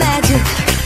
magic.